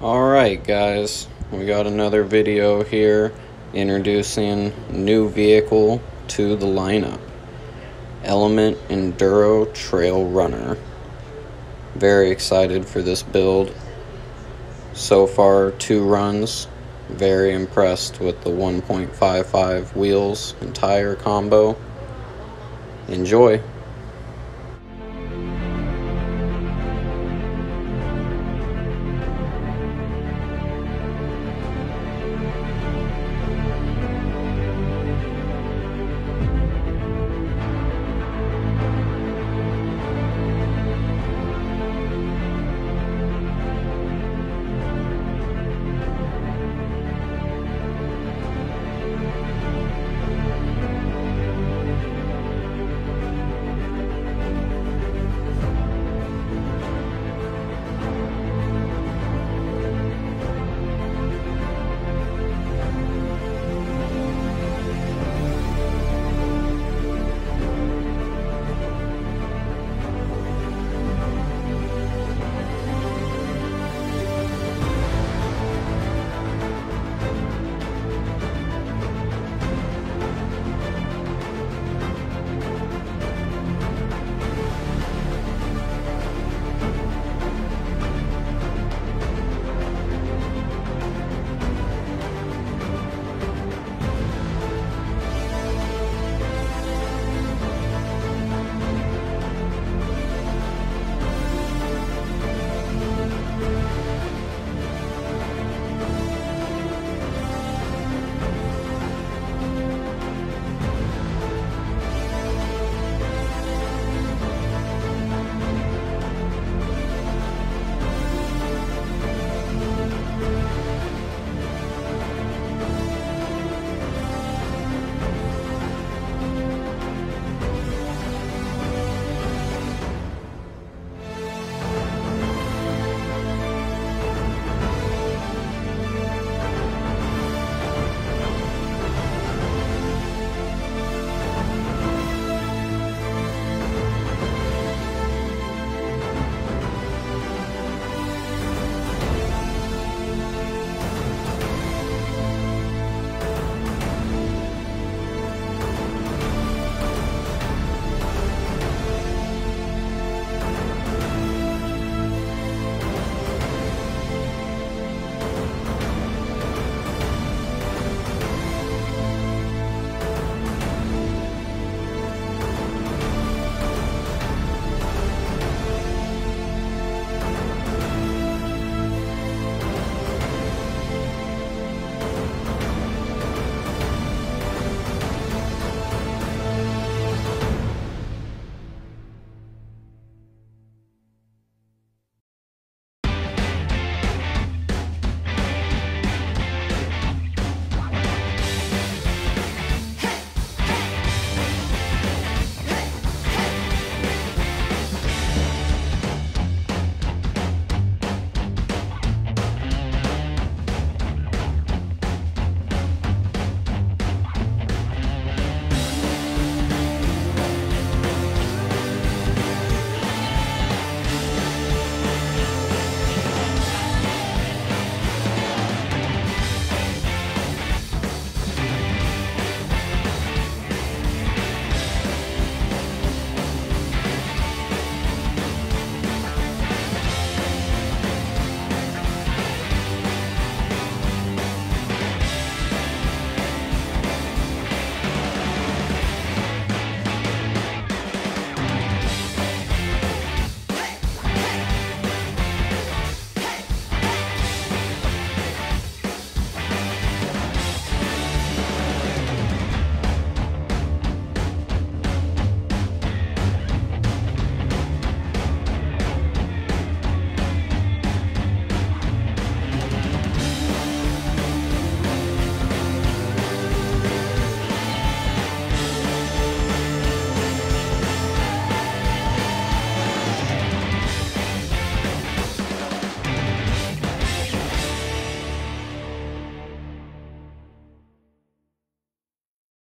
Alright guys, we got another video here introducing new vehicle to the lineup. Element Enduro Trail Runner. Very excited for this build. So far, two runs. Very impressed with the 1.55 wheels and tire combo. Enjoy!